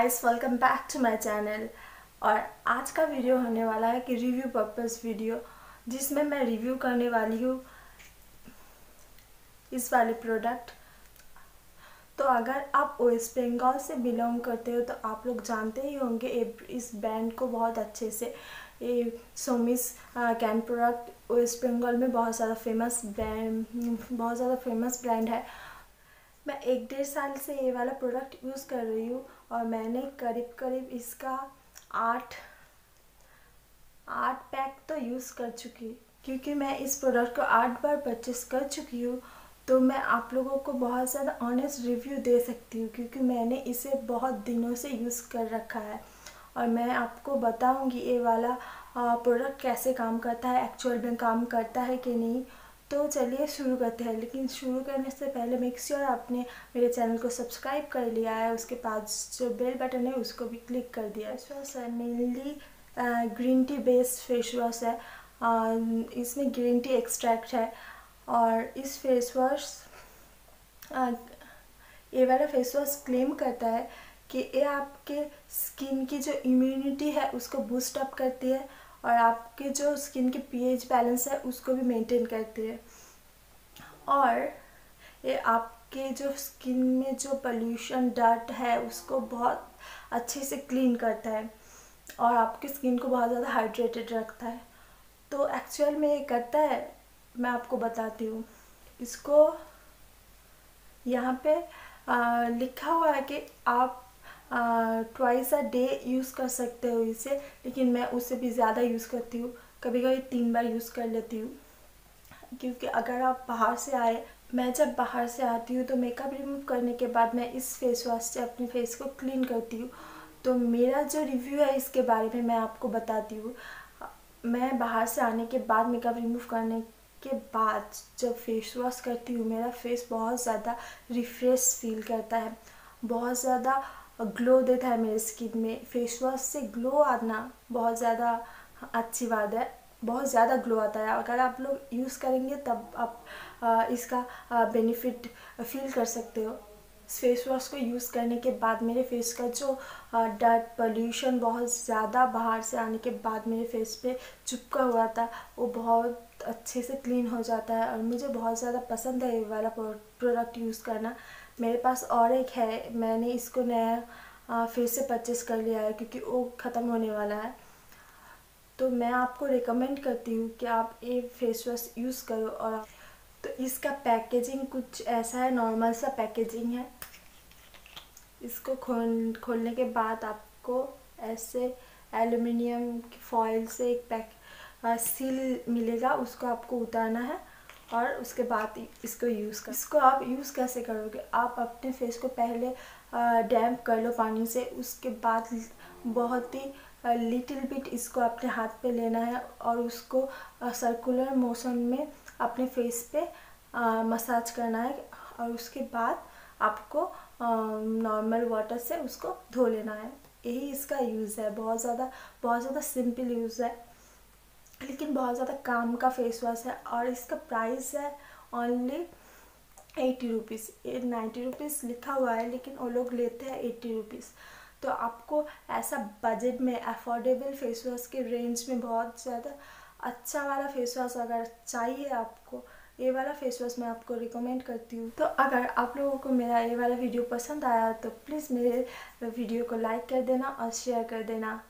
Guys welcome back to my channel और आज का वीडियो होने वाला है कि रिव्यू पर्पस वीडियो जिसमें मैं रिव्यू करने वाली हूँ इस वाले प्रोडक्ट तो अगर आप वेस्ट बंगाल से बिलोंग करते हो तो आप लोग जानते ही होंगे इस ब्रांड को बहुत अच्छे से। ये सोमिस कैन प्रोडक्ट वेस्ट बंगाल में बहुत ज़्यादा फ़ेमस ब्रांड बहुत ज़्यादा फ़ेमस ब्रांड है। मैं एक डेढ़ साल से ये वाला प्रोडक्ट यूज़ कर रही हूँ और मैंने करीब करीब इसका आठ आठ पैक तो यूज़ कर चुकी क्योंकि मैं इस प्रोडक्ट को आठ बार परचेस कर चुकी हूँ तो मैं आप लोगों को बहुत ज़्यादा ऑनेस्ट रिव्यू दे सकती हूँ, क्योंकि मैंने इसे बहुत दिनों से यूज़ कर रखा है। और मैं आपको बताऊँगी ये वाला प्रोडक्ट कैसे काम करता है एक्चुअल में काम करता है कि नहीं। तो चलिए शुरू करते हैं। लेकिन शुरू करने से पहले मेक श्योर आपने मेरे चैनल को सब्सक्राइब कर लिया है। उसके पास जो बेल बटन है, उसको भी क्लिक कर दिया है। फेस वॉश है mainly green tea based face wash है इसमें ग्रीन टी एक्सट्रैक्ट है। और इस फेस वॉश ये वाला फेस वॉश क्लेम करता है कि ये आपके स्किन की जो इम्यूनिटी है, उसको बूस्ट अप करती है। और आपके जो स्किन के पीएच बैलेंस है उसको भी मेंटेन करती है। और ये आपके जो स्किन में जो पोल्यूशन डर्ट है उसको बहुत अच्छे से क्लीन करता है और आपकी स्किन को बहुत ज़्यादा हाइड्रेटेड रखता है। तो एक्चुअल में ये करता है मैं आपको बताती हूँ। इसको यहाँ पे आ, लिखा हुआ है कि आप ट्वाइस अ डे यूज़ कर सकते हो इसे, लेकिन मैं उससे भी ज़्यादा यूज़ करती हूँ। कभी कभी तीन बार यूज़ कर लेती हूँ। क्योंकि अगर आप बाहर से आए, मैं जब बाहर से आती हूँ तो मेकअप रिमूव करने के बाद मैं इस फेस वॉश से अपने फेस को क्लीन करती हूँ। तो मेरा जो रिव्यू है इसके बारे में मैं आपको बताती हूँ। मैं बाहर से आने के बाद मेकअप रिमूव करने के बाद जब फेस वॉश करती हूँ, मेरा फेस बहुत ज़्यादा रिफ्रेश फील करता है। बहुत ज़्यादा ग्लो देता है मेरे स्किन में। फेस वॉश से ग्लो आना बहुत ज़्यादा अच्छी बात है। बहुत ज़्यादा ग्लो आता है। अगर आप लोग यूज़ करेंगे तब आप इसका बेनिफिट फील कर सकते हो। फेस वॉश को यूज़ करने के बाद मेरे फेस का जो डर्ट पोल्यूशन बहुत ज़्यादा बाहर से आने के बाद मेरे फेस पे चुपका हुआ था, वो बहुत अच्छे से क्लीन हो जाता है और मुझे बहुत ज़्यादा पसंद है ये वाला प्रोडक्ट यूज़ करना। मेरे पास और एक है, मैंने इसको नया फिर से परचेस कर लिया है क्योंकि वो ख़त्म होने वाला है। तो मैं आपको रिकमेंड करती हूँ कि आप ये फेस वॉश यूज़ करो और तो इसका पैकेजिंग कुछ ऐसा है नॉर्मल सा पैकेजिंग है। इसको खोल, खोलने के बाद आपको ऐसे एल्युमिनियम फॉइल से एक पैक सील मिलेगा, उसको आपको उतारना है और उसके बाद इसको यूज़ कर इसको आप यूज़ कैसे करोगे? आप अपने फेस को पहले डैम्प कर लो पानी से, उसके बाद बहुत ही लिटिल बिट इसको अपने हाथ पे लेना है और उसको सर्कुलर मोशन में अपने फेस पे मसाज करना है और उसके बाद आपको नॉर्मल वाटर से उसको धो लेना है। यही इसका यूज़ है। बहुत ज़्यादा बहुत ज़्यादा सिंपल यूज़ है। लेकिन बहुत ज़्यादा काम का फेस वॉश है और इसका प्राइस है only eighty rupees ninety rupees लिखा हुआ है, लेकिन वो लोग लेते हैं एट्टी रुपीज़ तो आपको ऐसा बजट में अफोर्डेबल फेस वॉश के रेंज में बहुत ज़्यादा अच्छा वाला फेस वॉश अगर चाहिए आपको, ये वाला फेस वॉश मैं आपको रिकमेंड करती हूँ। तो अगर आप लोगों को मेरा ये वाला वीडियो पसंद आया तो प्लीज़ मेरे वीडियो को लाइक कर देना और शेयर कर देना।